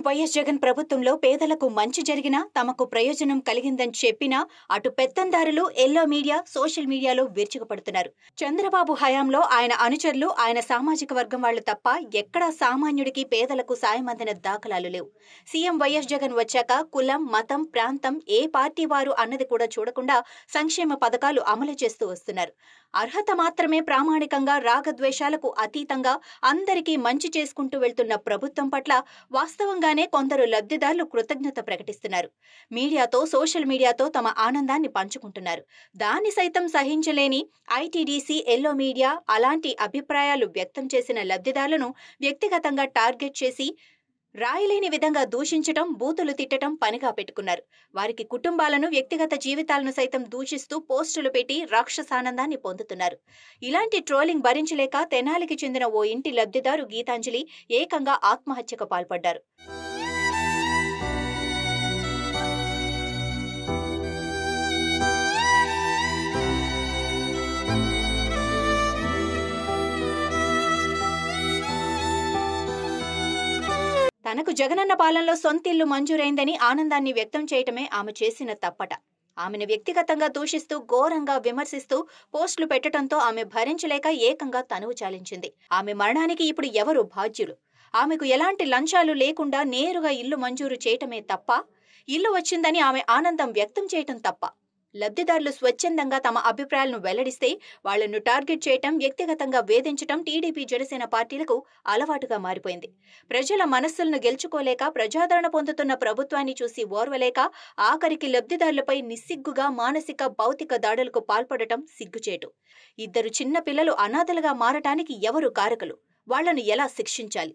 YS Jagan ప్రభుత్వంలో పేదలకు మంచి జరిగినా తమకు ప్రయోజనం కలిగిందని చెప్పినా అటు పెత్తందారులు ఎల్లో మీడియా సోషల్ మీడియాలో విరుచుకుపడుతున్నారు. చంద్రబాబు హయాంలో ఆయన అనుచరులు ఆయన సామాజిక వర్గం వాళ్ళు తప్ప ఎక్కడా సామాన్యుడికి పేదలకు సాయం అందిన దాఖలాలు లేవు. సీఎం వైఎస్ జగన్ వచ్చాక కులం మతం ప్రాంతం ఏ పార్టీ వారు అన్నది కూడా చూడకుండా సంక్షేమ పథకాలు అమలు చేస్తూ వస్తున్నారు. అర్హత మాత్రమే ప్రామాణికంగా రాగద్వేషాలకు అతీతంగా అందరికీ మంచి చేసుకుంటూ వెళ్తున్న ప్రభుత్వం పట్ల వాస్తవంగానే కొందరు లబ్ధిదారులు కృతజ్ఞత ప్రకటిస్తున్నారు. మీడియాతో సోషల్ మీడియాతో తమ ఆనందాన్ని పంచుకుంటున్నారు. దాన్ని సైతం సహించలేని ఐటీడీసీ ఎల్లో మీడియా అలాంటి అభిప్రాయాలు వ్యక్తం చేసిన లబ్ధిదారులను వ్యక్తిగతంగా టార్గెట్ చేసి రాయలేని విధంగా దూషించటం బూతులు తిట్టటం పనిగా పెట్టుకున్నారు. వారికి కుటుంబాలను వ్యక్తిగత జీవితాలను సైతం దూషిస్తూ పోస్టులు పెట్టి రాక్షసానందాన్ని పొందుతున్నారు. ఇలాంటి ట్రోలింగ్ భరించలేక తెనాలికి చెందిన ఓ ఇంటి లబ్ధిదారు గీతాంజలి ఏకంగా ఆత్మహత్యకు పాల్పడ్డారు. తనకు జగనన్న పాలనలో సొంతిల్లు మంజూరైందని ఆనందాన్ని వ్యక్తం చేయటమే ఆమె చేసిన తప్పట. ఆమెను వ్యక్తిగతంగా దూషిస్తూ ఘోరంగా విమర్శిస్తూ పోస్టులు పెట్టడంతో ఆమె భరించలేక ఏకంగా తనువు చాలించింది. ఆమె మరణానికి ఇప్పుడు ఎవరు బాధ్యులు? ఆమెకు ఎలాంటి లంచాలు లేకుండా నేరుగా ఇల్లు మంజూరు చేయటమే తప్ప ఇల్లు వచ్చిందని ఆమె ఆనందం వ్యక్తం చేయటం తప్ప. లబ్ధిదారులు స్వచ్ఛందంగా తమ అభిప్రాయాలను వెల్లడిస్తే వాళ్ళను టార్గెట్ చేయటం వ్యక్తిగతంగా వేధించటం టీడీపీ జనసేన పార్టీలకు అలవాటుగా మారిపోయింది. ప్రజల మనస్సులను గెలుచుకోలేక ప్రజాదరణ పొందుతున్న ప్రభుత్వాన్ని చూసి ఓర్వలేక ఆఖరికి లబ్ధిదారులపై నిస్సిగ్గుగా మానసిక భౌతిక దాడులకు పాల్పడటం సిగ్గుచేటు. ఇద్దరు చిన్న పిల్లలు అనాథలుగా మారటానికి ఎవరు కారకులు? వాళ్ళను ఎలా శిక్షించాలి?